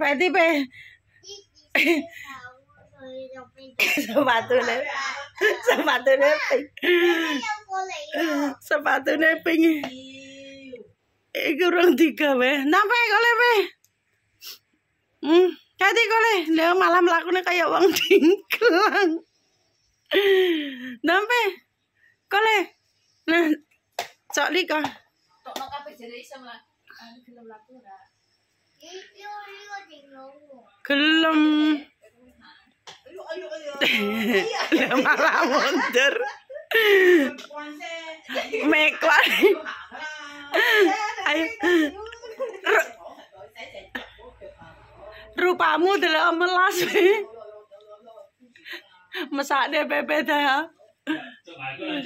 Peti pe. Sepatune. Sepatune pink. Sepatune pink. Iku urung digawe. Nampe kole pe. Hmm, kati kole. Lha malah mlakune kaya wong dingklang. Nampe. Kole. Nah, cok lika. Tokno kabeh jere iso mlaku. Anu gelem laku ora. Gelem. Lah malah mundur. Mekwan. Ayo. Ru- Rupamu delok melas. Mesakne pepe dah. Chụp ảnh của lần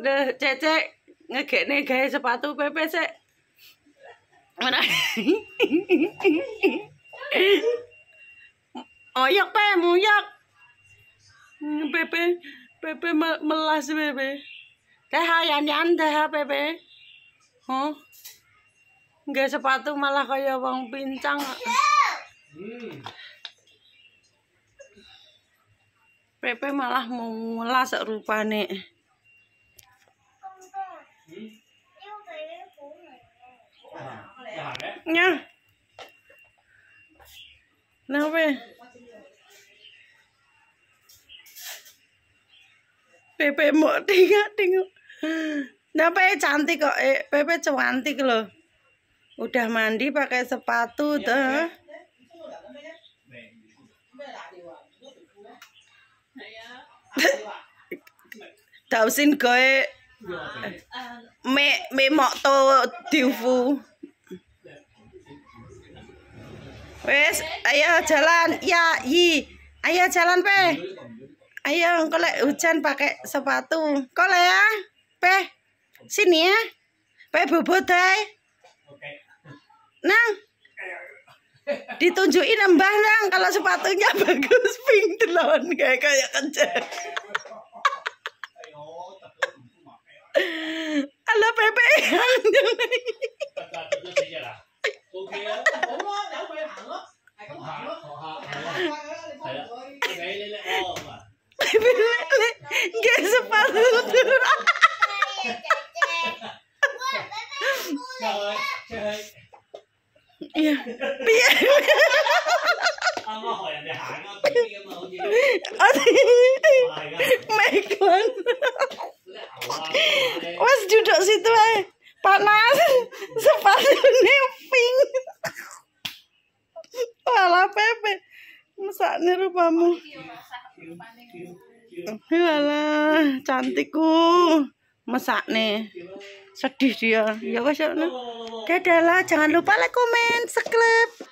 Deh, cecek ngekene gawe sepatu pepe sik. Mana? Oyok pe, muyok. Hmm, Pepe, pepe me- melas pepe. Teh yan yan teh pepe. Huh? Gawe sepatu malah kaya wong pincang. Ừ. Pepe malah mau melas rupane. Pepe mau tinggal tinggal. Kenapa cantik kok? Eh, Pepe cantik loh. Udah mandi pakai sepatu tuh. Dausin koe me me mok to diufu. Wes, ayo jalan. Ya, yi. Ayo jalan, Pe. Ayo, kolek hujan pakai sepatu. Kolek ya. Pe. Sini ya. Pe bobot deh. Nang. Ditunjukin Mbah Nang kalau sepatunya bagus pink telon kayak kayak kejar. Halo Pepe. Hỏi là để hại nó cái cái mà không gì. Aduh. Hoài kan. Megan. Wes duduk situ ae. Panas. Sepatunya pink. Walah Pepe. Mesakne rupamu. Walah, cantikku. Mesakne. Sedih dia. Ya wes ya. Dadah lah, jangan lupa like, komen, subscribe.